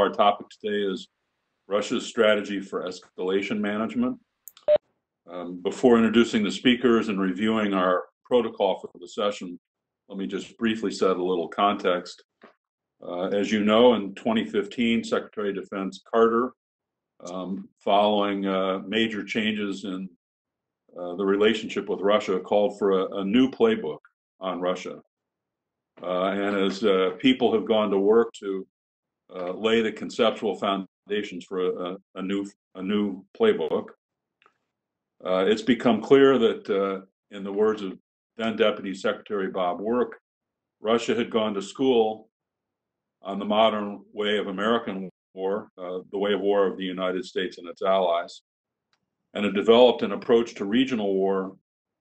our topic today is Russia's strategy for escalation management. Um, before introducing the speakers and reviewing our protocol for the session, let me just briefly set a little context. Uh, as you know, in 2015, Secretary of Defense Carter, um, following uh, major changes in uh, the relationship with Russia, called for a, a new playbook on Russia. Uh, and as uh, people have gone to work to uh, lay the conceptual foundations for a, a new a new playbook, it's become clear that, in the words of then Deputy Secretary Bob Work, Russia had gone to school on the modern way of American war, uh, the way of war of the United States and its allies, and had developed an approach to regional war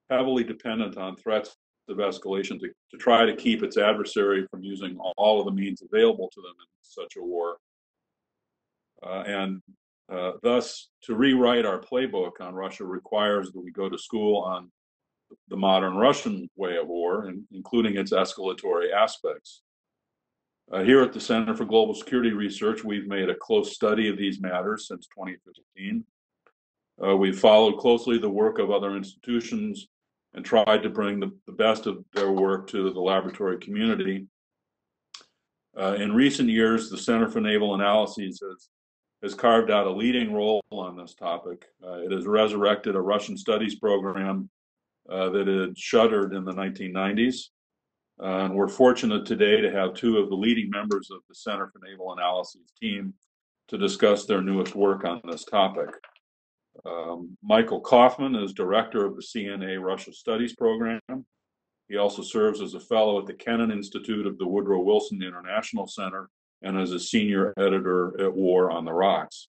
heavily dependent on threats of escalation to, to try to keep its adversary from using all of the means available to them such a war. Uh, and uh, thus, to rewrite our playbook on Russia requires that we go to school on the modern Russian way of war, including its escalatory aspects. Uh, here at the Center for Global Security Research, we've made a close study of these matters since 2015. Uh, we've followed closely the work of other institutions and tried to bring the, the best of their work to the laboratory community. Uh, in recent years, the Center for Naval Analyses has, has carved out a leading role on this topic. Uh, it has resurrected a Russian studies program uh, that had shuttered in the 1990s. Uh, and we're fortunate today to have two of the leading members of the Center for Naval Analyses team to discuss their newest work on this topic. Um, Michael Kofman is director of the CNA Russia Studies Program. He also serves as a fellow at the Kennan Institute of the Woodrow Wilson International Center and as a senior editor at War on the Rocks.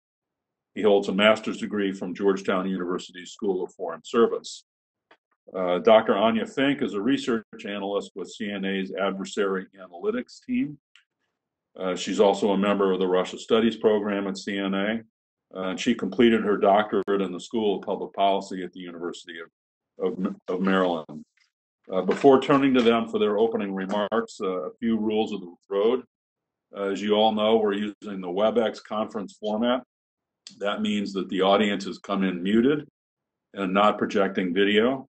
He holds a master's degree from Georgetown University School of Foreign Service. Uh, Dr. Anya Fink is a research analyst with CNA's adversary analytics team. Uh, she's also a member of the Russia Studies program at CNA. Uh, and she completed her doctorate in the School of Public Policy at the University of, of, of Maryland. Uh, before turning to them for their opening remarks, uh, a few rules of the road. as you all know, we're using the WebEx conference format. That means that the audience has come in muted and not projecting video.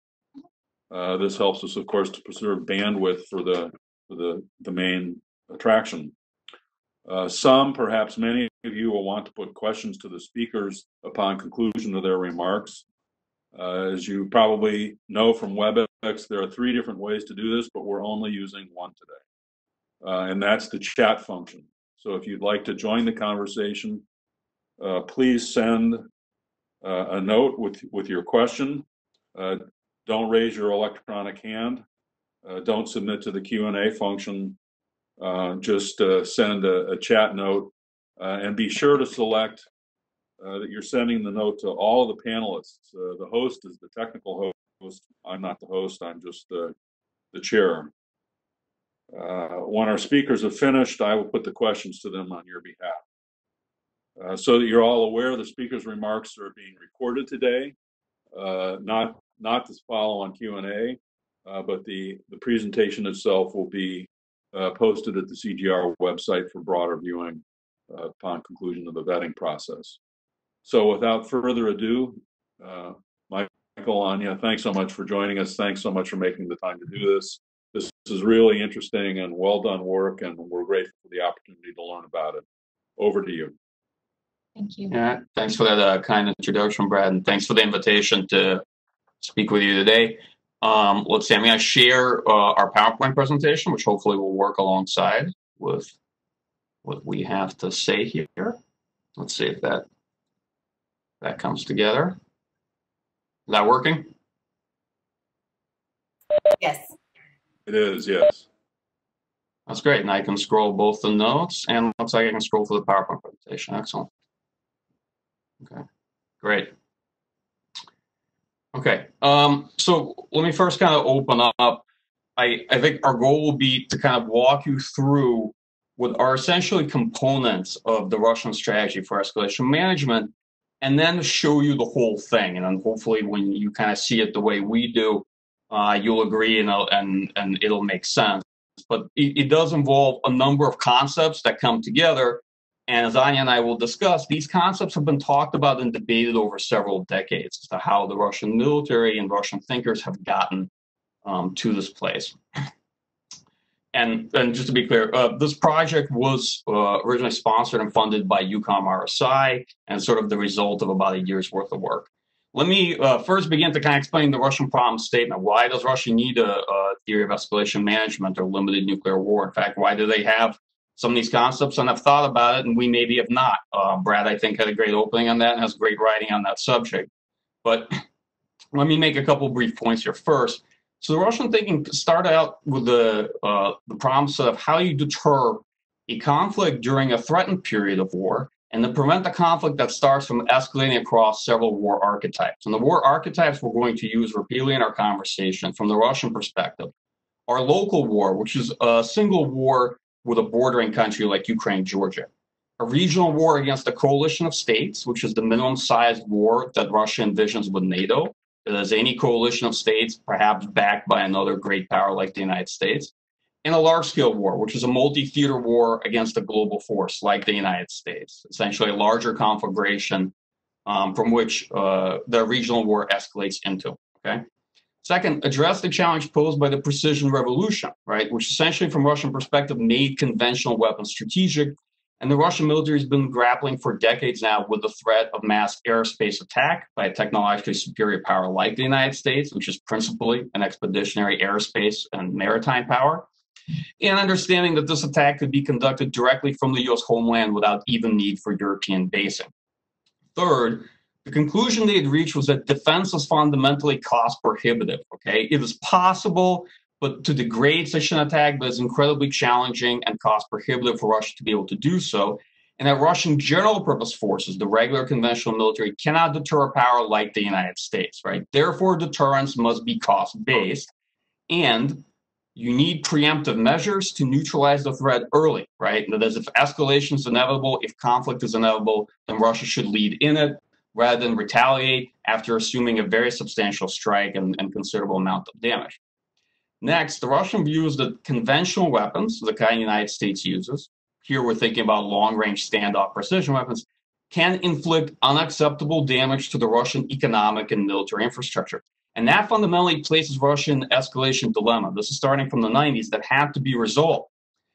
Uh, this helps us, of course, to preserve bandwidth for the for the the main attraction. Uh, some, perhaps many of you, will want to put questions to the speakers upon conclusion of their remarks. Uh, as you probably know from WebEx, there are three different ways to do this, but we're only using one today, uh, and that's the chat function. So if you'd like to join the conversation, uh, please send uh, a note with with your question. Don't raise your electronic hand. Uh, don't submit to the Q&A function. Uh, just uh, send a, a, chat note uh, and be sure to select uh, that you're sending the note to all the panelists. Uh, the host is the technical host. I'm not the host. I'm just the, the chair. when our speakers have finished, I will put the questions to them on your behalf. so that you're all aware, the speakers' remarks are being recorded today, not not to follow on Q&A, uh, but the, the presentation itself will be uh, posted at the CGR website for broader viewing uh, upon conclusion of the vetting process. So without further ado, uh, Michael, Anya, thanks so much for joining us. Thanks so much for making the time to do this. This is really interesting and well done work, and we're grateful for the opportunity to learn about it. Over to you. Thank you. Yeah, thanks for that uh, kind introduction, Brad, and thanks for the invitation to speak with you today. Um, let's see, I'm going to share uh, our PowerPoint presentation, which hopefully will work alongside with what we have to say here. Let's see if that that comes together. Is that working? Yes. It is, yes. That's great. And I can scroll both the notes and looks like I can scroll for the PowerPoint presentation. Excellent. Okay, great. Okay, um, so let me first kind of open up. I, I think our goal will be to kind of walk you through what are essentially components of the Russian strategy for escalation management, and then show you the whole thing. And then hopefully, when you kind of see it the way we do, uh, you'll agree and, and, and it'll make sense. But it, it does involve a number of concepts that come together And as Anya and I will discuss, these concepts have been talked about and debated over several decades as to how the Russian military and Russian thinkers have gotten um, to this place. And, and just to be clear, uh, this project was uh, originally sponsored and funded by EUCOM RSI and sort of the result of about a year's worth of work. Let me uh, first begin to kind of explain the Russian problem statement. Why does Russia need a, a, theory of escalation management or limited nuclear war? In fact, why do they have some of these concepts and have thought about it, and we maybe have not? Uh, Brad, I think, had a great opening on that and has great writing on that subject. But let me make a couple brief points here. First, so the Russian thinking started out with the uh, the promise of how you deter a conflict during a threatened period of war and to prevent the conflict that starts from escalating across several war archetypes. And the war archetypes we're going to use repeatedly in our conversation from the Russian perspective are local war, which is a single war with a bordering country like Ukraine, Georgia. A regional war against a coalition of states, which is the minimum sized war that Russia envisions with NATO, as any coalition of states, perhaps backed by another great power like the United States in a large scale war, which is a multi theater war against a global force like the United States, essentially a larger conflagration um, from which uh, the regional war escalates into. Okay. Second, address the challenge posed by the precision revolution, right, which essentially, from Russian perspective, made conventional weapons strategic. And the Russian military has been grappling for decades now with the threat of mass aerospace attack by a technologically superior power like the United States, which is principally an expeditionary aerospace and maritime power and understanding that this attack could be conducted directly from the US homeland without even need for European basing. Third, the conclusion they had reached was that defense is fundamentally cost prohibitive. Okay, it is possible, but to degrade such an attack, but it's incredibly challenging and cost prohibitive for Russia to be able to do so. And that Russian general purpose forces, the regular conventional military, cannot deter a power like the United States, right? Therefore, deterrence must be cost based. And you need preemptive measures to neutralize the threat early, right? That is, if escalation is inevitable, if conflict is inevitable, then Russia should lead in it rather than retaliate after assuming a very substantial strike and, and considerable amount of damage. Next, the Russian view is that conventional weapons, the kind the United States uses, here we're thinking about long range standoff precision weapons, can inflict unacceptable damage to the Russian economic and military infrastructure. And that fundamentally places Russia in escalation dilemma. This is starting from the 90s that had to be resolved.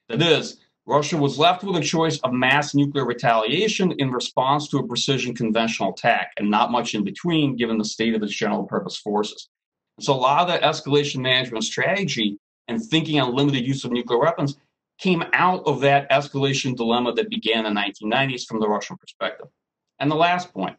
That is, Russia was left with a choice of mass nuclear retaliation in response to a precision conventional attack, and not much in between given the state of its general purpose forces. So a lot of that escalation management strategy and thinking on limited use of nuclear weapons came out of that escalation dilemma that began in the 1990s from the Russian perspective. And the last point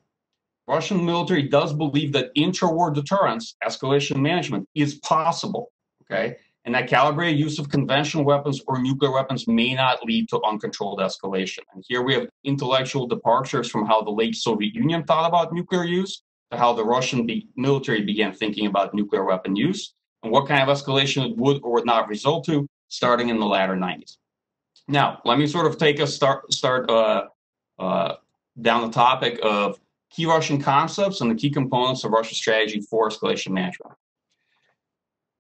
Russian military does believe that intra-war deterrence, escalation management, is possible. Okay, and that calibrated use of conventional weapons or nuclear weapons may not lead to uncontrolled escalation. And here we have intellectual departures from how the late Soviet Union thought about nuclear use to how the Russian be- military began thinking about nuclear weapon use and what kind of escalation it would or would not result to starting in the latter 90s. Now, let me sort of take us start start uh, uh, down the topic of key Russian concepts and the key components of Russia's strategy for escalation management.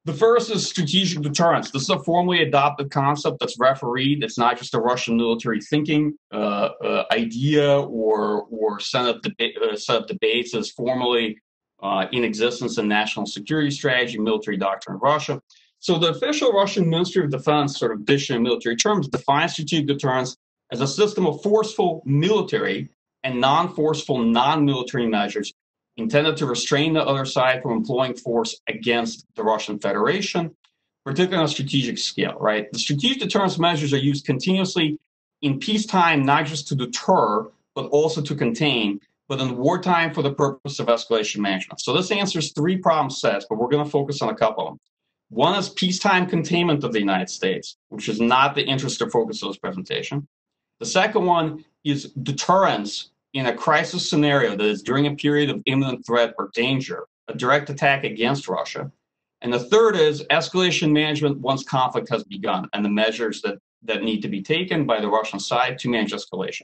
The first is strategic deterrence. This is a formally adopted concept that's refereed. It's not just a Russian military thinking uh, uh, idea or or set up, deba- uh, set up debates. It's formally uh, in existence in national security strategy, military doctrine of Russia. So the official Russian Ministry of Defense, sort of dish in military terms, defines strategic deterrence as a system of forceful military and non-forceful non-military measures intended to restrain the other side from employing force against the Russian Federation, particularly on a strategic scale, right? The strategic deterrence measures are used continuously in peacetime, not just to deter, but also to contain, but in wartime for the purpose of escalation management. So this answers three problem sets, but we're going to focus on a couple of them. One is peacetime containment of the United States, which is not the interest or focus of this presentation. The second one is deterrence in a crisis scenario that is during a period of imminent threat or danger, a direct attack against Russia. And the third is escalation management once conflict has begun and the measures that, that need to be taken by the Russian side to manage escalation.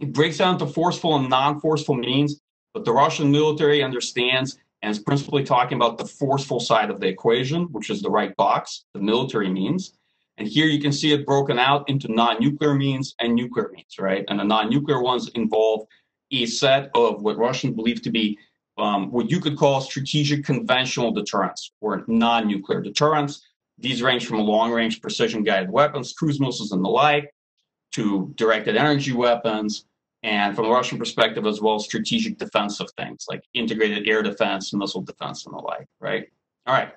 It breaks down to forceful and non forceful means, but the Russian military understands and is principally talking about the forceful side of the equation, which is the right box, the military means. And here you can see it broken out into non-nuclear means and nuclear means, right? And the non-nuclear ones involve a set of what Russians believe to be um, what you could call strategic conventional deterrence or non-nuclear deterrence. These range from long-range precision-guided weapons, cruise missiles, and the like, to directed energy weapons, and from a Russian perspective as well, strategic defensive things like integrated air defense, missile defense, and the like. Right. All right.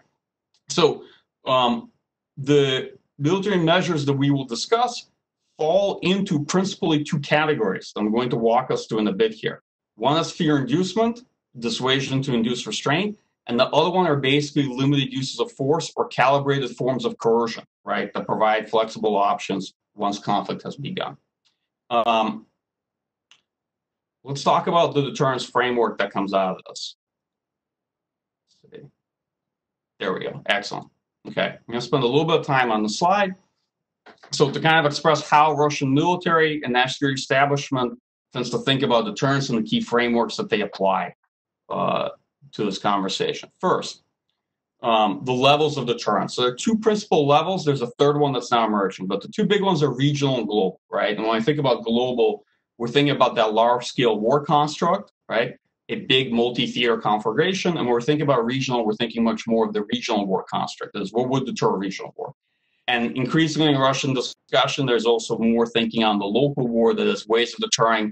So um, the military measures that we will discuss fall into principally two categories. I'm going to walk us through in a bit here. One is fear inducement, dissuasion to induce restraint, and the other one are basically limited uses of force or calibrated forms of coercion, right, that provide flexible options once conflict has begun. Um, let's talk about the deterrence framework that comes out of this. There we go. Excellent. Okay, I'm going to spend a little bit of time on the slide. So to kind of express how Russian military and national security establishment tends to think about deterrence and the key frameworks that they apply uh, to this conversation. First, um, the levels of deterrence. So there are two principal levels. There's a third one that's now emerging, but the two big ones are regional and global, right? And when I think about global, we're thinking about that large-scale war construct, right? A big multi-theater conflagration. And when we're thinking about regional, we're thinking much more of the regional war construct. Is what would deter regional war? And increasingly in Russian discussion, there's also more thinking on the local war that is ways of deterring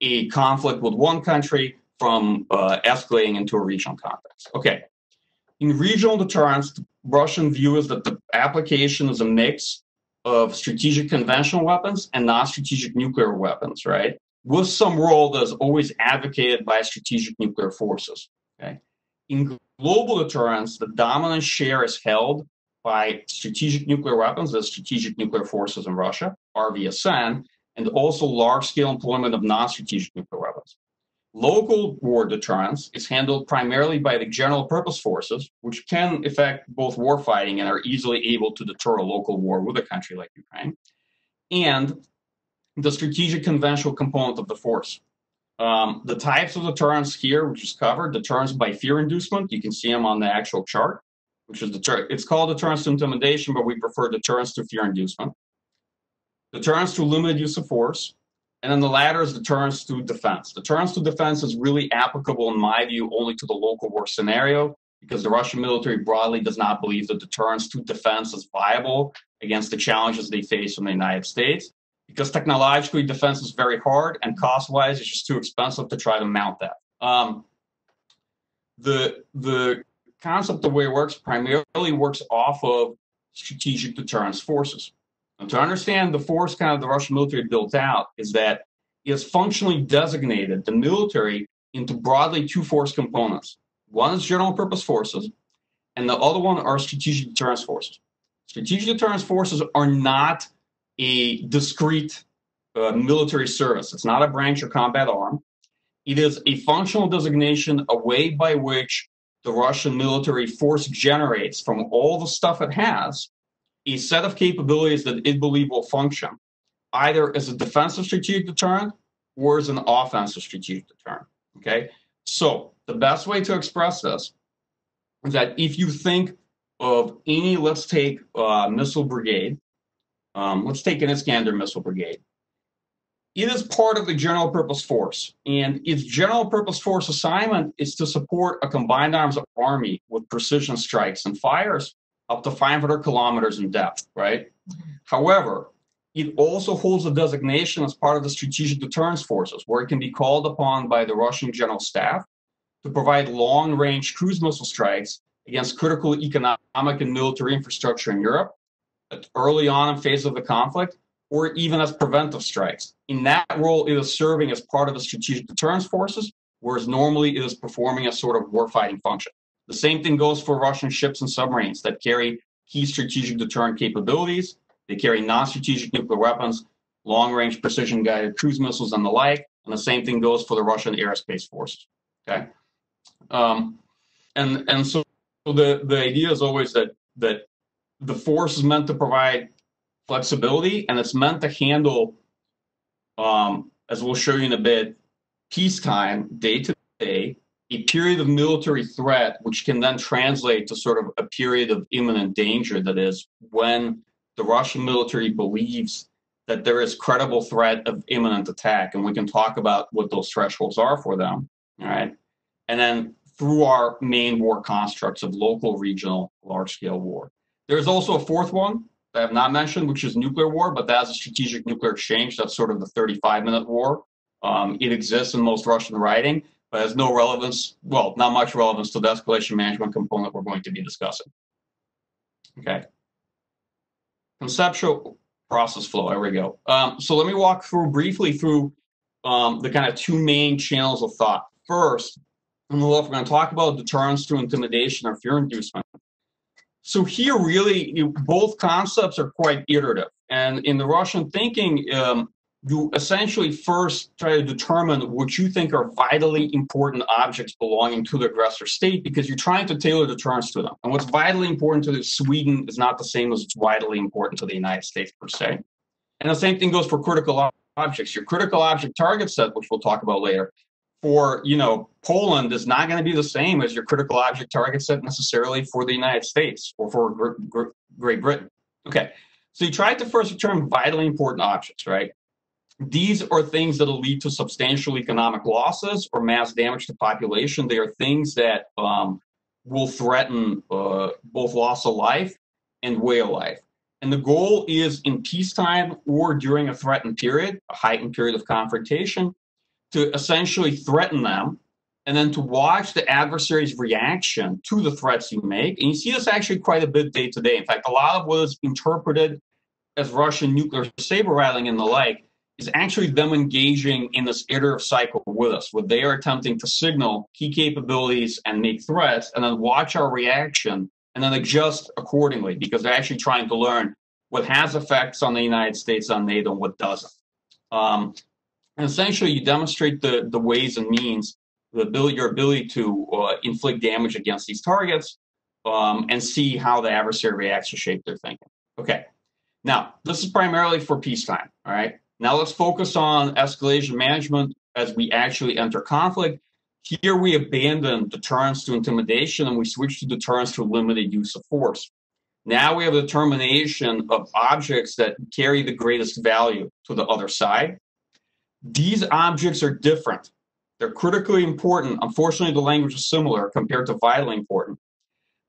a conflict with one country from uh, escalating into a regional context. Okay. In regional deterrence, the Russian view is that the application is a mix of strategic conventional weapons and non-strategic nuclear weapons, right? With some role that is always advocated by strategic nuclear forces. Okay. In global deterrence, the dominant share is held by strategic nuclear weapons, the strategic nuclear forces in Russia, RVSN, and also large-scale employment of non-strategic nuclear weapons. Local war deterrence is handled primarily by the general purpose forces, which can affect both war fighting and are easily able to deter a local war with a country like Ukraine, and the strategic conventional component of the force. Um, the types of deterrence here, which is covered, deterrence by fear inducement, you can see them on the actual chart, which is deter it's called deterrence to intimidation, but we prefer deterrence to fear inducement. Deterrence to limited use of force, and then the latter is deterrence to defense. Deterrence to defense is really applicable, in my view, only to the local war scenario because the Russian military broadly does not believe that deterrence to defense is viable against the challenges they face from the United States. Because technologically, defense is very hard, and cost-wise, it's just too expensive to try to mount that. Um, the the concept, the way it works, primarily works off of strategic deterrence forces. And to understand the force kind of the Russian military built out is that it has functionally designated the military into broadly two force components. One is general purpose forces, and the other one are strategic deterrence forces. Strategic deterrence forces are not a discrete uh, military service. It's not a branch or combat arm. It is a functional designation, a way by which the Russian military force generates from all the stuff it has a set of capabilities that it believes will function either as a defensive strategic deterrent or as an offensive strategic deterrent. Okay, so the best way to express this is that if you think of any, let's take uh, missile brigade, um, let's take an Iskander missile brigade. It is part of the general purpose force, and its general purpose force assignment is to support a combined arms army with precision strikes and fires up to 500 kilometers in depth, right? However, it also holds a designation as part of the strategic deterrence forces, where it can be called upon by the Russian general staff to provide long range cruise missile strikes against critical economic and military infrastructure in Europe early on in phase of the conflict, or even as preventive strikes. In that role, it is serving as part of the strategic deterrence forces, whereas normally it is performing a sort of warfighting function. The same thing goes for Russian ships and submarines that carry key strategic deterrent capabilities. They carry non-strategic nuclear weapons, long-range precision-guided cruise missiles, and the like. And the same thing goes for the Russian aerospace forces. Okay, um, and and so the the idea is always that that the force is meant to provide flexibility, and it's meant to handle, um, as we'll show you in a bit, peacetime, day to day, a period of military threat, which can then translate to sort of a period of imminent danger. That is, when the Russian military believes that there is credible threat of imminent attack, and we can talk about what those thresholds are for them. All right, and then through our main war constructs of local, regional, large-scale war. There's also a fourth one that I have not mentioned, which is nuclear war, but that's a strategic nuclear exchange. That's sort of the 35-minute war. Um, it exists in most Russian writing, but has no relevance, well, not much relevance to the escalation management component we're going to be discussing. Okay. Conceptual process flow, there we go. Um, so let me walk through briefly through um, the kind of two main channels of thought. First, on the left, we're going to talk about deterrence through intimidation or fear inducement. So here, really, you, both concepts are quite iterative. And in the Russian thinking, um, you essentially first try to determine what you think are vitally important objects belonging to the aggressor state because you're trying to tailor the deterrence to them. And what's vitally important to Sweden is not the same as what's vitally important to the United States per se. And the same thing goes for critical objects. Your critical object target set, which we'll talk about later, for you know Poland is not going to be the same as your critical object target set necessarily for the United States or for Great Britain. Okay, so you try to first determine vitally important objects, right? These are things that will lead to substantial economic losses or mass damage to population. They are things that um, will threaten uh, both loss of life and way of life. And the goal is in peacetime or during a threatened period, a heightened period of confrontation, to essentially threaten them and then to watch the adversary's reaction to the threats you make. And you see this actually quite a bit day to day. In fact, a lot of what is interpreted as Russian nuclear saber rattling and the like is actually them engaging in this iterative cycle with us, where they are attempting to signal key capabilities and make threats, and then watch our reaction and then adjust accordingly because they're actually trying to learn what has effects on the United States, on NATO, and what doesn't. Um, and essentially, you demonstrate the, the ways and means, the ability, your ability to uh, inflict damage against these targets um, and see how the adversary reacts to shape their thinking. Okay, now this is primarily for peacetime, all right? Now let's focus on escalation management as we actually enter conflict. Here we abandon deterrence to intimidation and we switch to deterrence to limited use of force. Now we have a determination of objects that carry the greatest value to the other side. These objects are different. They're critically important. Unfortunately, the language is similar compared to vitally important.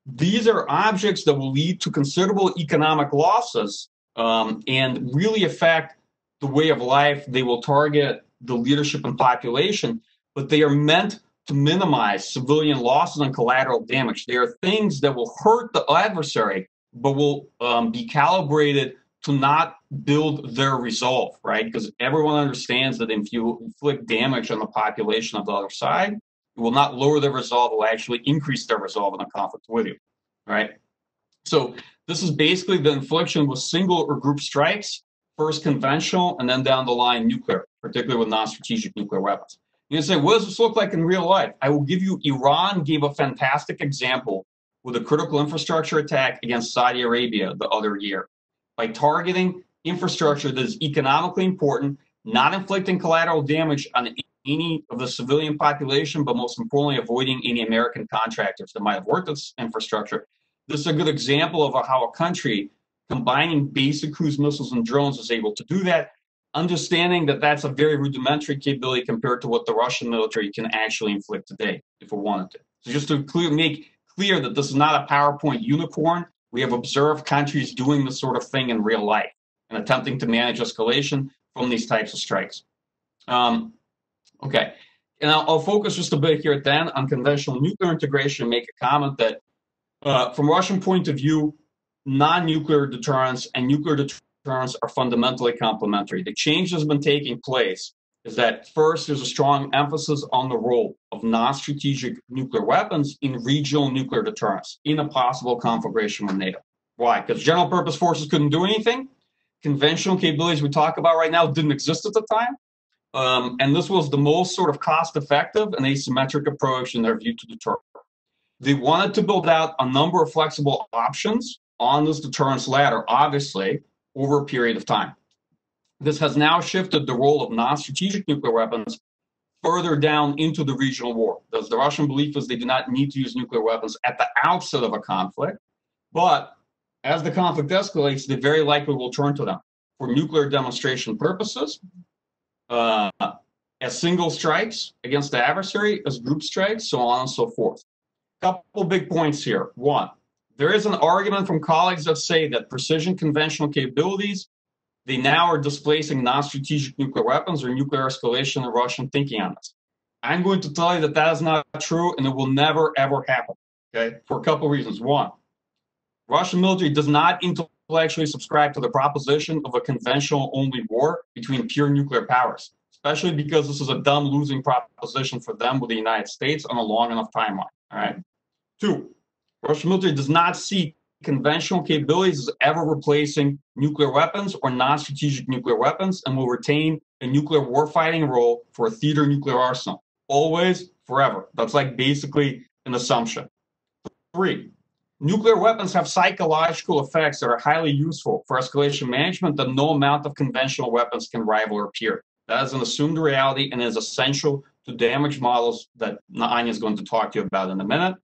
These are objects that will lead to considerable economic losses um, and really affect the way of life. They will target the leadership and population, but they are meant to minimize civilian losses and collateral damage. They are things that will hurt the adversary, but will um, be calibrated to not build their resolve, right? Because everyone understands that if you inflict damage on the population of the other side, it will not lower their resolve, it will actually increase their resolve in a conflict with you, right? So this is basically the infliction with single or group strikes first conventional, and then down the line nuclear, particularly with non-strategic nuclear weapons. You say, what does this look like in real life? I will give you, Iran gave a fantastic example with a critical infrastructure attack against Saudi Arabia the other year. By targeting infrastructure that is economically important, not inflicting collateral damage on any of the civilian population, but most importantly, avoiding any American contractors that might have worked this infrastructure. This is a good example of how a country combining basic cruise missiles and drones is able to do that, understanding that that's a very rudimentary capability compared to what the Russian military can actually inflict today if it wanted to. So just to clear, make clear that this is not a PowerPoint unicorn, we have observed countries doing this sort of thing in real life and attempting to manage escalation from these types of strikes. Um, okay, and I'll, I'll, focus just a bit here then on conventional nuclear integration and make a comment that uh, from Russian point of view, non-nuclear deterrence and nuclear deterrence are fundamentally complementary. The change that's been taking place is that first, there's a strong emphasis on the role of non-strategic nuclear weapons in regional nuclear deterrence in a possible conflagration with NATO. Why? Because general purpose forces couldn't do anything. Conventional capabilities we talk about right now didn't exist at the time. Um, and this was the most sort of cost effective and asymmetric approach in their view to deter. They wanted to build out a number of flexible options on this deterrence ladder, obviously, over a period of time. This has now shifted the role of non strategic nuclear weapons further down into the regional war. Because the Russian belief is they do not need to use nuclear weapons at the outset of a conflict, but as the conflict escalates, they very likely will turn to them for nuclear demonstration purposes, uh, as single strikes against the adversary, as group strikes, so on and so forth. Couple big points here. One, there is an argument from colleagues that say that precision conventional capabilities, they now are displacing non-strategic nuclear weapons or nuclear escalation in Russian thinking on this. I'm going to tell you that that is not true and it will never ever happen. Okay, for a couple reasons. One, Russian military does not intellectually subscribe to the proposition of a conventional only war between pure nuclear powers, especially because this is a dumb losing proposition for them with the United States on a long enough timeline. All right. Two, Russian military does not see conventional capabilities as ever replacing nuclear weapons or non-strategic nuclear weapons and will retain a nuclear warfighting role for a theater nuclear arsenal. Always, forever. That's like basically an assumption. Three, nuclear weapons have psychological effects that are highly useful for escalation management that no amount of conventional weapons can rival or peer. That is an assumed reality and is essential to damage models that Anya is going to talk to you about in a minute.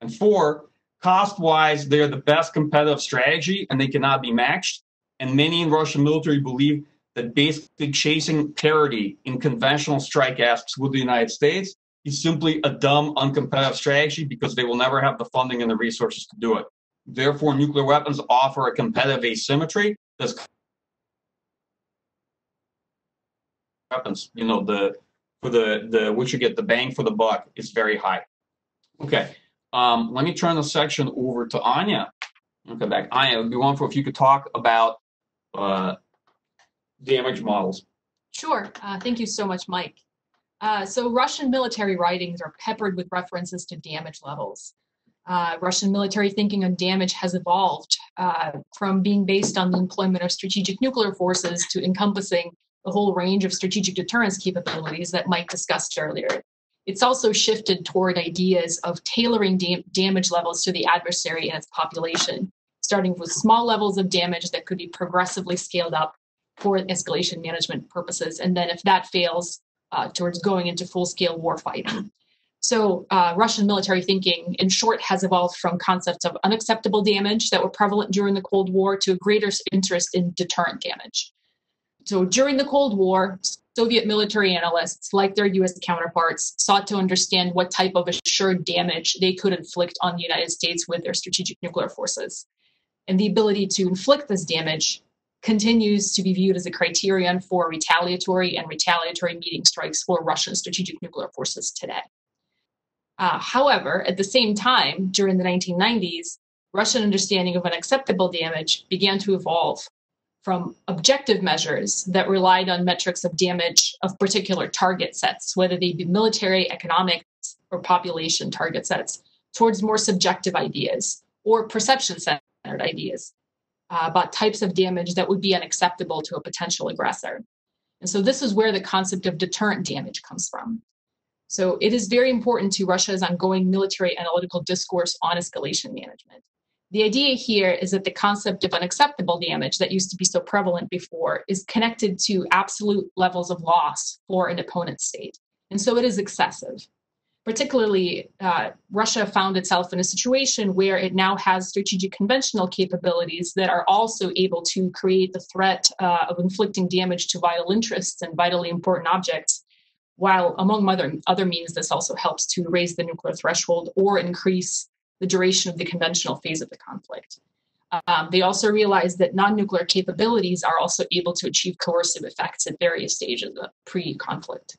And four, cost wise, they're the best competitive strategy and they cannot be matched. And many in Russian military believe that basically chasing parity in conventional strike asks with the United States is simply a dumb, uncompetitive strategy because they will never have the funding and the resources to do it. Therefore, nuclear weapons offer a competitive asymmetry that's weapons. You know, the for the the which you get the bang for the buck is very high. Okay, um, let me turn the section over to Anya. Okay, back. Anya, it would be wonderful if you could talk about uh, damage models. Sure. Uh, thank you so much, Mike. Uh, so Russian military writings are peppered with references to damage levels. Uh, Russian military thinking on damage has evolved uh, from being based on the employment of strategic nuclear forces to encompassing the whole range of strategic deterrence capabilities that Mike discussed earlier. It's also shifted toward ideas of tailoring da- damage levels to the adversary and its population, starting with small levels of damage that could be progressively scaled up for escalation management purposes. And then if that fails, uh, towards going into full-scale warfighting. So uh, Russian military thinking, in short, has evolved from concepts of unacceptable damage that were prevalent during the Cold War to a greater interest in deterrent damage. So during the Cold War, Soviet military analysts, like their US counterparts, sought to understand what type of assured damage they could inflict on the United States with their strategic nuclear forces. And the ability to inflict this damage continues to be viewed as a criterion for retaliatory and retaliatory meeting strikes for Russian strategic nuclear forces today. Uh, however, at the same time, during the 1990s, Russian understanding of unacceptable damage began to evolve from objective measures that relied on metrics of damage of particular target sets, whether they be military, economic, or population target sets, towards more subjective ideas or perception centered ideas uh, about types of damage that would be unacceptable to a potential aggressor. And so this is where the concept of deterrent damage comes from. So it is very important to Russia's ongoing military analytical discourse on escalation management. The idea here is that the concept of unacceptable damage that used to be so prevalent before is connected to absolute levels of loss for an opponent state. And so it is excessive particularly uh, Russia found itself in a situation where it now has strategic conventional capabilities that are also able to create the threat uh, of inflicting damage to vital interests and vitally important objects. While, among other, other means, this also helps to raise the nuclear threshold or increase the duration of the conventional phase of the conflict. Um, they also realized that non nuclear capabilities are also able to achieve coercive effects at various stages of pre conflict.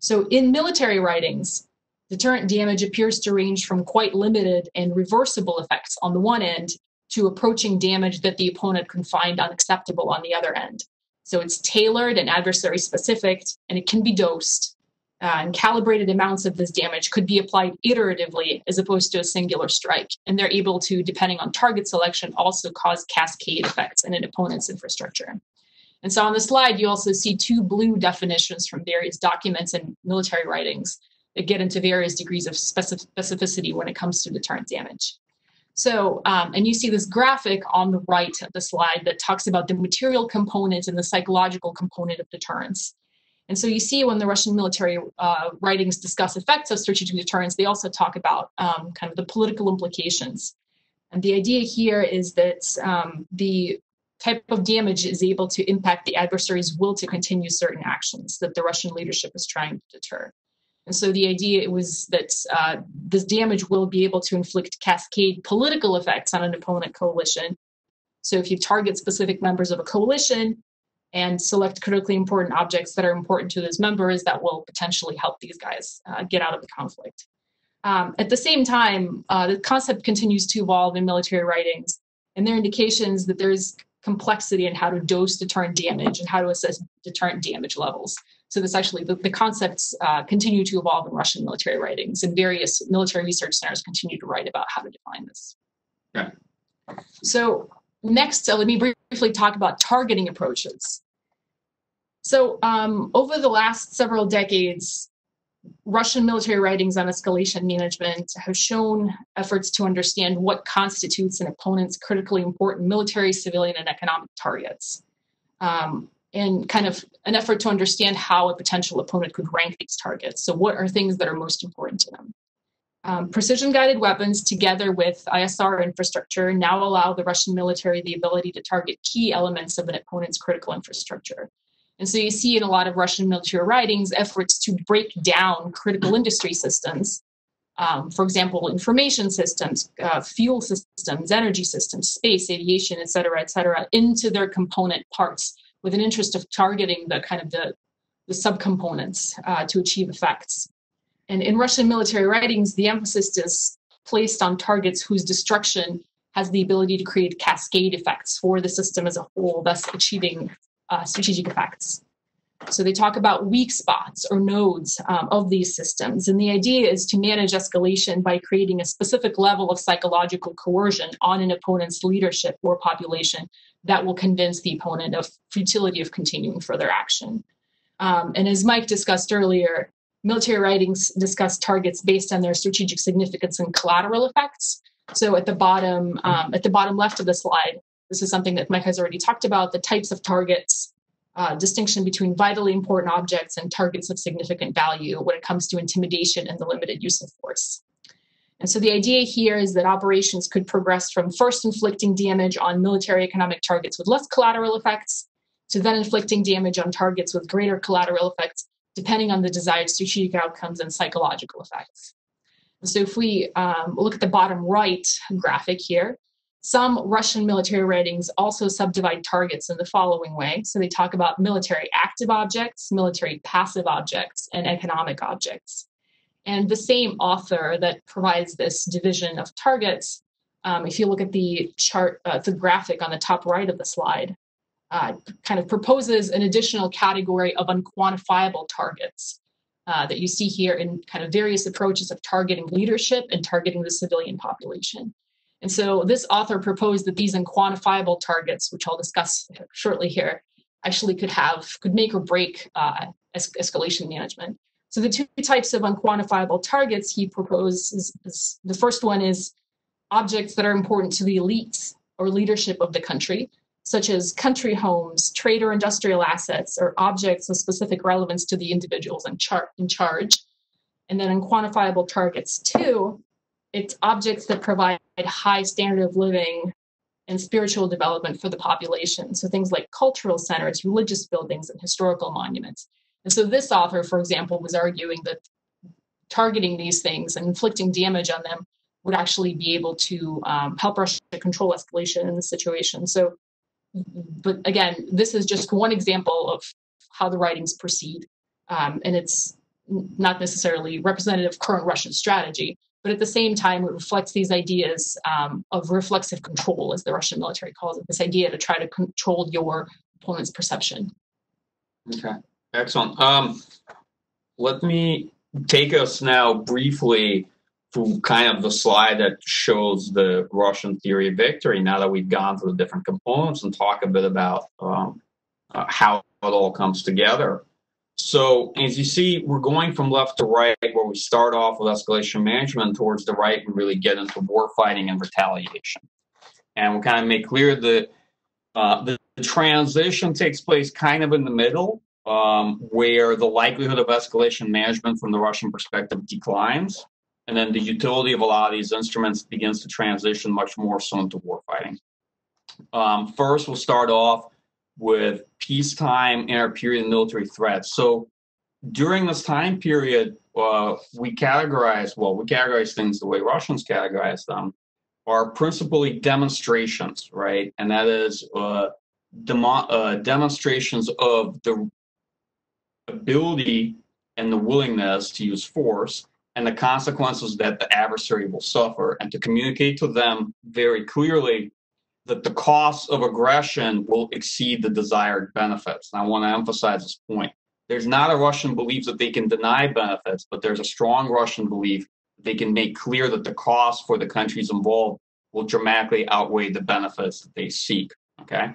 So, in military writings, Deterrent damage appears to range from quite limited and reversible effects on the one end to approaching damage that the opponent can find unacceptable on the other end. So it's tailored and adversary specific, and it can be dosed. Uh, and calibrated amounts of this damage could be applied iteratively as opposed to a singular strike. And they're able to, depending on target selection, also cause cascade effects in an opponent's infrastructure. And so on the slide, you also see two blue definitions from various documents and military writings get into various degrees of specificity when it comes to deterrent damage. So, um, and you see this graphic on the right of the slide that talks about the material component and the psychological component of deterrence. And so you see when the Russian military uh, writings discuss effects of strategic deterrence, they also talk about um, kind of the political implications. And the idea here is that um, the type of damage is able to impact the adversary's will to continue certain actions that the Russian leadership is trying to deter. And so the idea was that uh, this damage will be able to inflict cascade political effects on an opponent coalition. So if you target specific members of a coalition and select critically important objects that are important to those members, that will potentially help these guys uh, get out of the conflict. Um, at the same time, uh, the concept continues to evolve in military writings, and there are indications that there's complexity in how to dose deterrent damage and how to assess deterrent damage levels. So this actually, the, the concepts uh, continue to evolve in Russian military writings, and various military research centers continue to write about how to define this. Okay. So next, uh, let me briefly talk about targeting approaches. So um, over the last several decades, Russian military writings on escalation management have shown efforts to understand what constitutes an opponent's critically important military, civilian, and economic targets. Um, and kind of an effort to understand how a potential opponent could rank these targets. So, what are things that are most important to them? Um, precision guided weapons, together with ISR infrastructure, now allow the Russian military the ability to target key elements of an opponent's critical infrastructure. And so you see in a lot of Russian military writings efforts to break down critical industry systems. Um, for example, information systems, uh, fuel systems, energy systems, space, aviation, et cetera, et cetera, into their component parts with an interest of targeting the kind of the, the subcomponents uh, to achieve effects. And in Russian military writings, the emphasis is placed on targets whose destruction has the ability to create cascade effects for the system as a whole, thus achieving uh, strategic effects. So they talk about weak spots or nodes um, of these systems. And the idea is to manage escalation by creating a specific level of psychological coercion on an opponent's leadership or population that will convince the opponent of futility of continuing further action. Um, and as Mike discussed earlier, military writings discuss targets based on their strategic significance and collateral effects. So at the bottom, um, at the bottom left of the slide, this is something that Mike has already talked about, the types of targets, uh, distinction between vitally important objects and targets of significant value when it comes to intimidation and the limited use of force. And so the idea here is that operations could progress from first inflicting damage on military economic targets with less collateral effects to then inflicting damage on targets with greater collateral effects, depending on the desired strategic outcomes and psychological effects. So if we um, look at the bottom right graphic here, some Russian military writings also subdivide targets in the following way. So they talk about military active objects, military passive objects, and economic objects. And the same author that provides this division of targets, um, if you look at the chart, uh, the graphic on the top right of the slide, uh, kind of proposes an additional category of unquantifiable targets uh, that you see here in kind of various approaches of targeting leadership and targeting the civilian population. And so this author proposed that these unquantifiable targets, which I'll discuss shortly here, actually could have, could make or break uh, es- escalation management. So the two types of unquantifiable targets he proposes is, the first one is objects that are important to the elites or leadership of the country, such as country homes, trade or industrial assets, or objects of specific relevance to the individuals in, char- in charge. And then unquantifiable targets two it's objects that provide high standard of living and spiritual development for the population. So things like cultural centers, religious buildings, and historical monuments. And so this author, for example, was arguing that targeting these things and inflicting damage on them would actually be able to um, help Russia control escalation in the situation. So, but again, this is just one example of how the writings proceed, um, and it's not necessarily representative of current Russian strategy, but at the same time, it reflects these ideas um, of reflexive control, as the Russian military calls it, this idea to try to control your opponent's perception. Okay, excellent. Um, let me take us now briefly through kind of the slide that shows the Russian theory of victory. Now that we've gone through the different components and talk a bit about um, uh, how it all comes together. So as you see, we're going from left to right, where we start off with escalation management towards the right and really get into war fighting and retaliation. And we'll kind of make clear that uh, the, transition takes place kind of in the middle, um, where the likelihood of escalation management from the Russian perspective declines and then the utility of a lot of these instruments begins to transition much more so into warfighting. Um, first, we'll start off with peacetime inter-period of military threats. So during this time period, uh, we categorize, well, we categorize things the way Russians categorize them, are principally demonstrations, right? And that is uh, demo- uh, demonstrations of the ability and the willingness to use force and the consequences that the adversary will suffer, and to communicate to them very clearly that the cost of aggression will exceed the desired benefits. And I want to emphasize this point. There's not a Russian belief that they can deny benefits, but there's a strong Russian belief they can make clear that the cost for the countries involved will dramatically outweigh the benefits that they seek. Okay.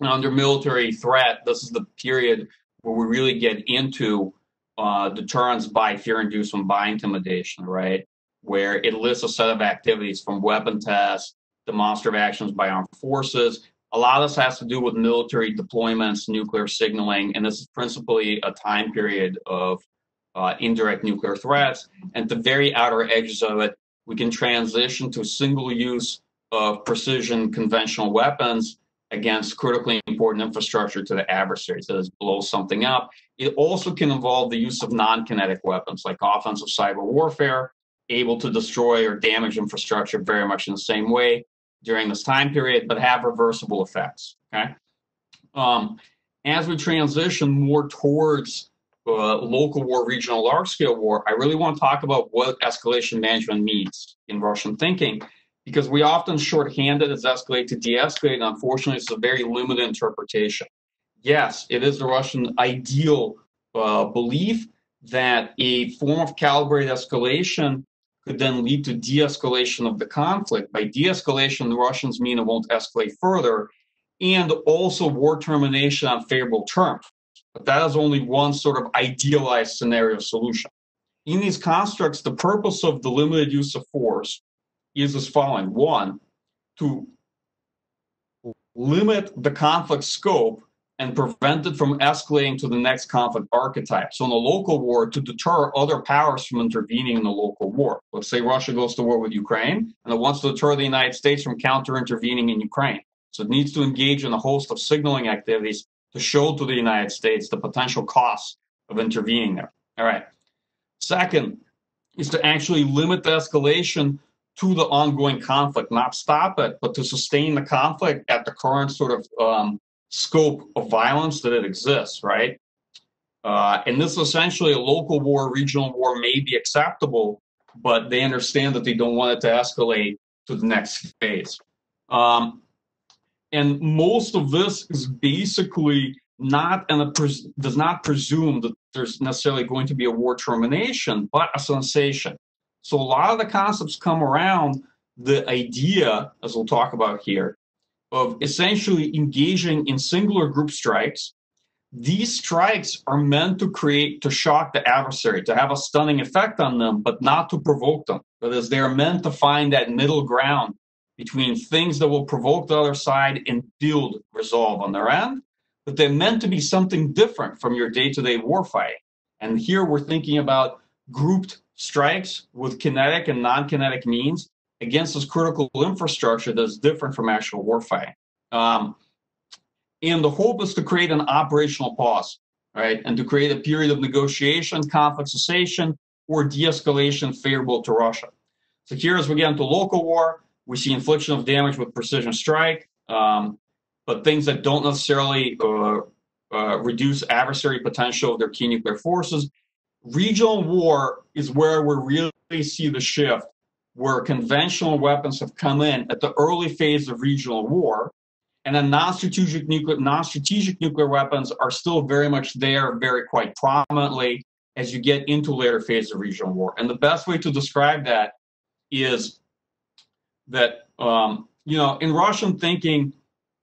And under military threat, this is the period where we really get into uh, deterrence by fear inducement, by intimidation, right? Where it lists a set of activities from weapon tests, demonstrative actions by armed forces. A lot of this has to do with military deployments, nuclear signaling, and this is principally a time period of uh, indirect nuclear threats. And the very outer edges of it, we can transition to single use of precision conventional weapons against critically important infrastructure to the adversary. So this blows something up. It also can involve the use of non-kinetic weapons like offensive cyber warfare, able to destroy or damage infrastructure very much in the same way during this time period, but have reversible effects. Okay. Um, as we transition more towards uh, local war, regional, large scale war, I really want to talk about what escalation management means in Russian thinking, because we often shorthand it as escalate to de escalate. Unfortunately, it's a very limited interpretation. Yes, it is the Russian ideal uh, belief that a form of calibrated escalation could then lead to de escalation of the conflict. By de escalation, the Russians mean it won't escalate further, and also war termination on favorable terms. But that is only one sort of idealized scenario solution. In these constructs, the purpose of the limited use of force is as following one, to limit the conflict scope and prevent it from escalating to the next conflict archetype. So, in a local war, to deter other powers from intervening in the local war. Let's say Russia goes to war with Ukraine and it wants to deter the United States from counter intervening in Ukraine. So, it needs to engage in a host of signaling activities to show to the United States the potential costs of intervening there. All right. Second is to actually limit the escalation to the ongoing conflict, not stop it, but to sustain the conflict at the current sort of um, scope of violence that it exists, right? Uh, and this is essentially a local war, regional war may be acceptable, but they understand that they don't want it to escalate to the next phase. Um, and most of this is basically not and does not presume that there's necessarily going to be a war termination, but a cessation. So a lot of the concepts come around the idea, as we'll talk about here, of essentially engaging in singular group strikes. These strikes are meant to create, to shock the adversary, to have a stunning effect on them, but not to provoke them. Because they're meant to find that middle ground between things that will provoke the other side and build resolve on their end, but they're meant to be something different from your day to day warfighting. And here we're thinking about grouped strikes with kinetic and non kinetic means against this critical infrastructure that's different from actual warfighting. Um, and the hope is to create an operational pause, right? And to create a period of negotiation, conflict cessation, or de escalation favorable to Russia. So here, as we get into local war, we see infliction of damage with precision strike, um, but things that don't necessarily uh, uh, reduce adversary potential of their key nuclear forces. Regional war is where we really see the shift, where conventional weapons have come in at the early phase of regional war, and then non-strategic nuclear non-strategic nuclear weapons are still very much there, very quite prominently as you get into later phase of regional war. And the best way to describe that is that um, you know in Russian thinking,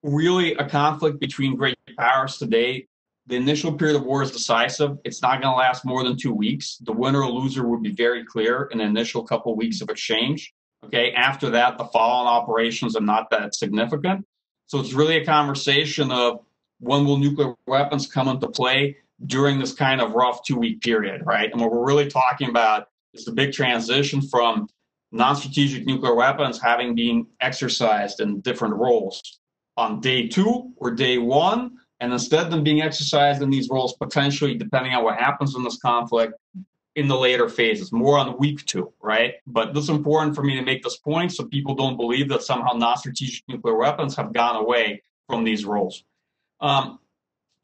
really a conflict between great powers today. The initial period of war is decisive. It's not going to last more than two weeks. The winner or loser would be very clear in the initial couple weeks of exchange. Okay, after that, the follow-on operations are not that significant. So it's really a conversation of when will nuclear weapons come into play during this kind of rough two-week period, right? And what we're really talking about is the big transition from non-strategic nuclear weapons having been exercised in different roles on day two or day one, and instead of them being exercised in these roles potentially, depending on what happens in this conflict, in the later phases, more on week two, right? But this is important for me to make this point so people don't believe that somehow non-strategic nuclear weapons have gone away from these roles. Um,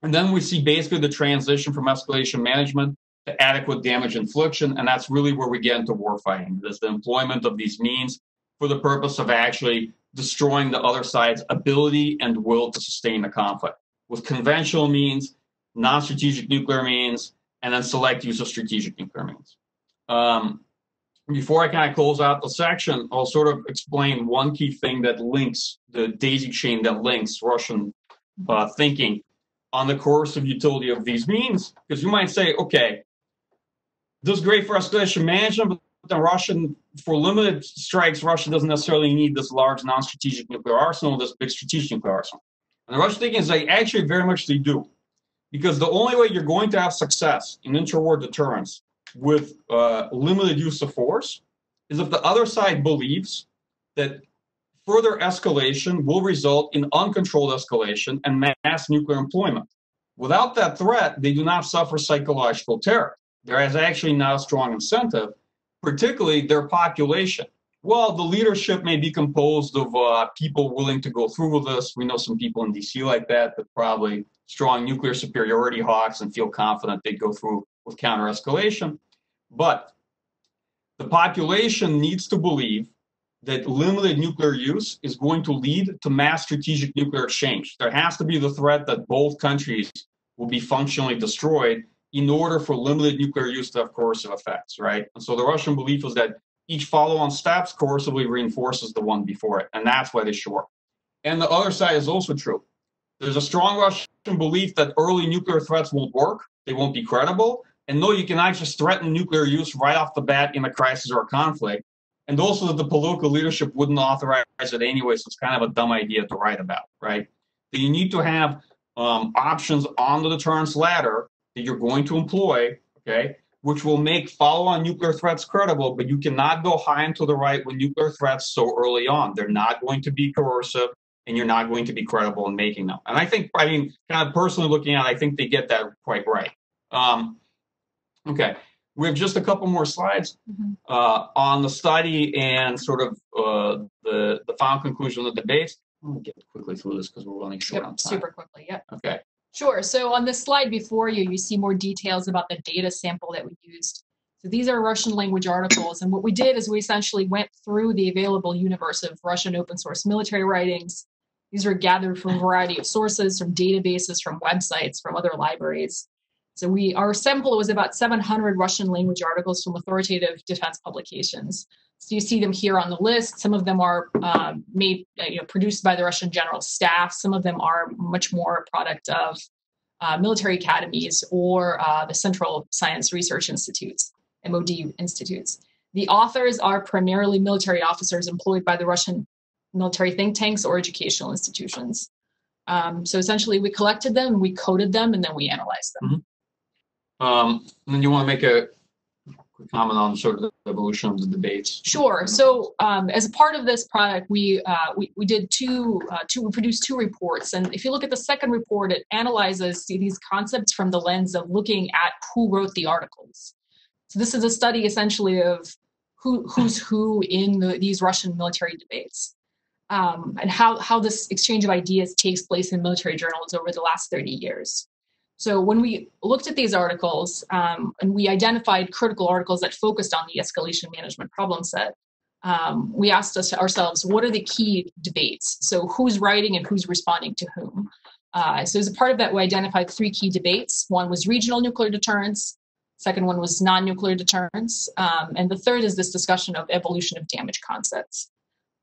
and then we see basically the transition from escalation management to adequate damage infliction, and that's really where we get into warfighting. There's the employment of these means for the purpose of actually destroying the other side's ability and will to sustain the conflict. With conventional means, non-strategic nuclear means, and then select use of strategic nuclear means. Um, before I kind of close out the section, I'll sort of explain one key thing that links the daisy chain that links Russian uh, thinking on the coercive utility of these means. Because you might say, okay, this is great for escalation management, but the Russian, for limited strikes, Russia doesn't necessarily need this large non-strategic nuclear arsenal, this big strategic nuclear arsenal. And the Russian thinking is they actually very much they do. Because the only way you're going to have success in intra-war deterrence with uh, limited use of force is if the other side believes that further escalation will result in uncontrolled escalation and mass nuclear employment. Without that threat, they do not suffer psychological terror. There is actually not a strong incentive, particularly their population. Well, the leadership may be composed of uh, people willing to go through with this. We know some people in DC like that, that probably strong nuclear superiority hawks and feel confident they'd go through with counter escalation. But the population needs to believe that limited nuclear use is going to lead to mass strategic nuclear exchange. There has to be the threat that both countries will be functionally destroyed in order for limited nuclear use to have coercive effects, right? And so the Russian belief was that each follow-on steps coercively reinforces the one before it, and that's why they're short. And the other side is also true. There's a strong Russian belief that early nuclear threats won't work, they won't be credible, and no, you cannot just threaten nuclear use right off the bat in a crisis or a conflict, and also that the political leadership wouldn't authorize it anyway, so it's kind of a dumb idea to write about, right? That you need to have um, options on the deterrence ladder that you're going to employ, okay, which will make follow-on nuclear threats credible, but you cannot go high and to the right with nuclear threats so early on. They're not going to be coercive and you're not going to be credible in making them. And I think, I mean, kind of personally looking at it, I think they get that quite right. Um, okay, we have just a couple more slides Mhm. uh, on the study and sort of uh, the, the final conclusion of the debate. Let me get quickly through this because we're running short on time. super quickly, yeah. Okay. Sure. So on this slide before you, you see more details about the data sample that we used. So these are Russian language articles. And what we did is we essentially went through the available universe of Russian open source military writings. These were gathered from a variety of sources, from databases, from websites, from other libraries. So we our sample was about 700 Russian language articles from authoritative defense publications. So you see them here on the list. Some of them are um, made, uh, you know, produced by the Russian general staff. Some of them are much more a product of uh, military academies or uh, the Central Science Research Institutes, MOD institutes. The authors are primarily military officers employed by the Russian military think tanks or educational institutions. Um, so essentially, we collected them, we coded them, and then we analyzed them. Um, and then you want to make a comment on sort of the evolution of the debates. Sure. So um, as a part of this product, we uh, we, we did two uh, two we produced two reports, and if you look at the second report, it analyzes these concepts from the lens of looking at who wrote the articles. So this is a study essentially of who who's who in the, these Russian military debates. Um, and how, how this exchange of ideas takes place in military journals over the last 30 years. So when we looked at these articles um, and we identified critical articles that focused on the escalation management problem set, um, we asked us ourselves, what are the key debates? So who's writing and who's responding to whom? Uh, so as a part of that, we identified three key debates. One was regional nuclear deterrence. Second one was non-nuclear deterrence. Um, and the third is this discussion of evolution of damage concepts.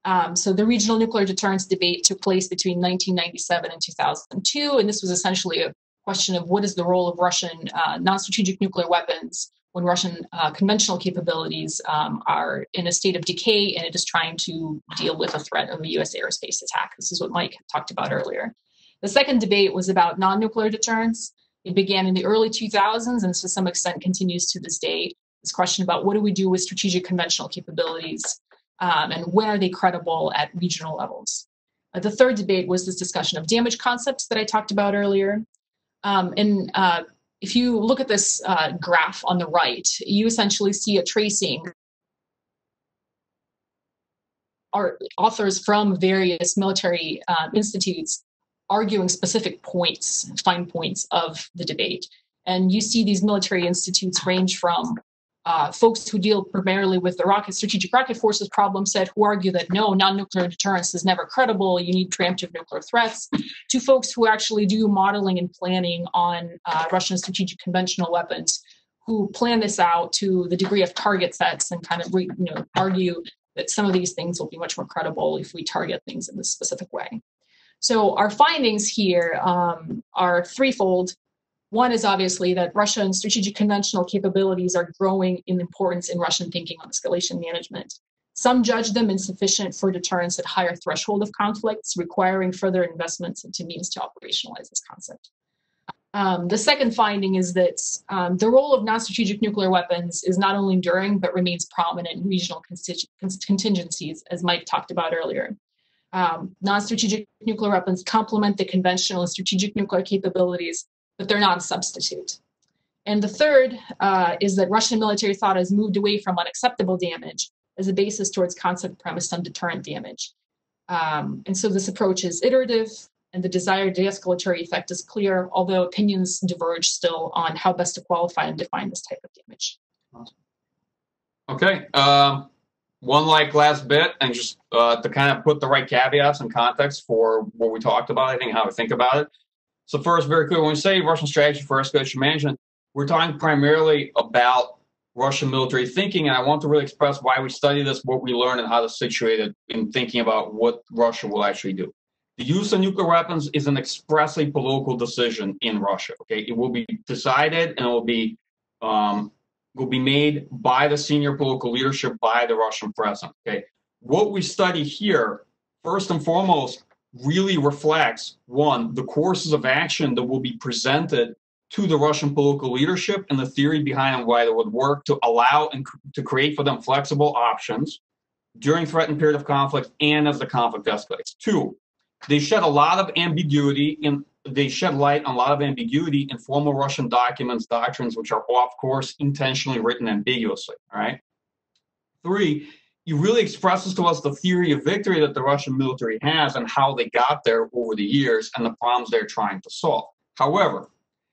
Um, so the regional nuclear deterrence debate took place between 1997 and 2002, and this was essentially a question of what is the role of Russian uh, non-strategic nuclear weapons when Russian uh, conventional capabilities um, are in a state of decay and it is trying to deal with a threat of a U.S. aerospace attack. This is what Mike talked about earlier. The second debate was about non-nuclear deterrence. It began in the early 2000s and to some extent continues to this day. this question about what do we do with strategic conventional capabilities um, and when are they credible at regional levels. Uh, the third debate was this discussion of damage concepts that I talked about earlier. Um, and uh, if you look at this uh, graph on the right, you essentially see a tracing authors from various military um, institutes arguing specific points, fine points of the debate. And you see these military institutes range from uh, folks who deal primarily with the rocket strategic rocket forces problem set who argue that no non-nuclear deterrence is never credible you need preemptive nuclear threats. To folks who actually do modeling and planning on uh, russian strategic conventional weapons who plan this out to the degree of target sets and kind of re, you know argue that some of these things will be much more credible if we target things in this specific way. So our findings here um, are threefold one is obviously that Russian strategic conventional capabilities are growing in importance in Russian thinking on escalation management. Some judge them insufficient for deterrence at higher threshold of conflicts, requiring further investments into means to operationalize this concept. Um, the second finding is that um, the role of non-strategic nuclear weapons is not only enduring, but remains prominent in regional contingencies, as Mike talked about earlier. Um, non-strategic nuclear weapons complement the conventional and strategic nuclear capabilities but they're not a substitute. And the third uh, is that Russian military thought has moved away from unacceptable damage as a basis towards concept premised on deterrent damage. Um, and so this approach is iterative, and the desired de-escalatory effect is clear, although opinions diverge still on how best to qualify and define this type of damage. Okay. Um, one like last bit, and just uh, to kind of put the right caveats and context for what we talked about, I think how to think about it. So first, very clear, when we say Russian strategy for escalation management, we're talking primarily about Russian military thinking, and I want to really express why we study this, what we learn, and how to situate it in thinking about what Russia will actually do. The use of nuclear weapons is an expressly political decision in Russia. Okay, it will be decided and it will be um, will be made by the senior political leadership, by the Russian president. Okay, what we study here, first and foremost, really reflects one the courses of action that will be presented to the Russian political leadership and the theory behind why they would work to allow and to create for them flexible options during threatened period of conflict and as the conflict escalates. Two, they shed a lot of ambiguity in they shed light on a lot of ambiguity in formal Russian documents, doctrines which are off course, intentionally written ambiguously. All right. Three, he really expresses to us the theory of victory that the Russian military has and how they got there over the years and the problems they're trying to solve. However,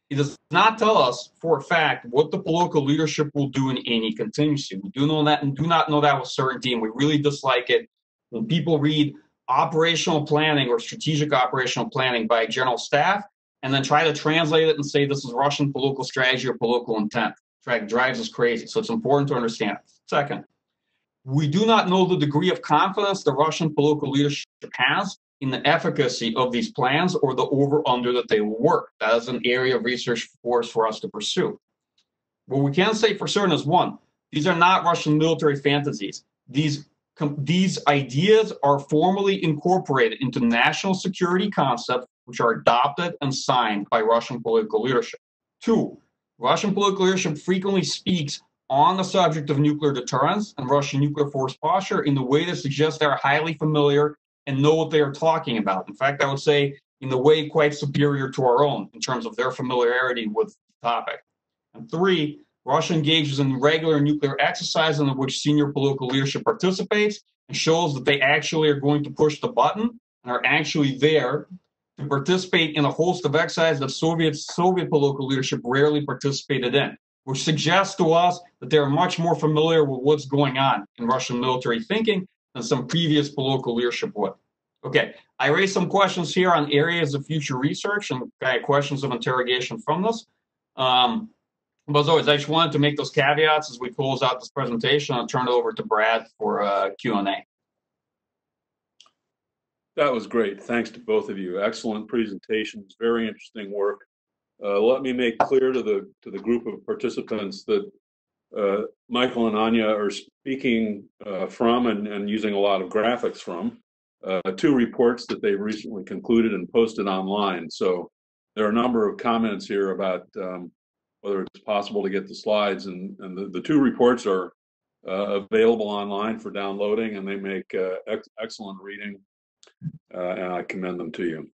he does not tell us for a fact what the political leadership will do in any contingency. We do know that and do not know that with certainty, and we really dislike it when people read operational planning or strategic operational planning by general staff and then try to translate it and say this is Russian political strategy or political intent. It drives us crazy. So it's important to understand. Second, we do not know the degree of confidence the Russian political leadership has in the efficacy of these plans or the over under that they will work. That is an area of research for us, for us to pursue. What we can say for certain is one, these are not Russian military fantasies. These, these ideas are formally incorporated into national security concepts, which are adopted and signed by Russian political leadership. Two, Russian political leadership frequently speaks on the subject of nuclear deterrence and Russian nuclear force posture in the way that suggests they're highly familiar and know what they are talking about. In fact, I would say in the way quite superior to our own in terms of their familiarity with the topic. And three, Russia engages in regular nuclear exercises in which senior political leadership participates and shows that they actually are going to push the button and are actually there to participate in a host of exercises that Soviet Soviet political leadership rarely participated in which suggests to us that they're much more familiar with what's going on in Russian military thinking than some previous political leadership would. Okay, I raised some questions here on areas of future research and of questions of interrogation from this. Um, but as always, I just wanted to make those caveats as we close out this presentation. I'll turn it over to Brad for uh, Q&A. That was great. Thanks to both of you. Excellent presentations, very interesting work. Uh, let me make clear to the to the group of participants that uh, Michael and Anya are speaking uh, from and, and using a lot of graphics from uh, two reports that they've recently concluded and posted online. So there are a number of comments here about um, whether it's possible to get the slides. And, and the, the two reports are uh, available online for downloading, and they make uh, ex- excellent reading. And I commend them to you.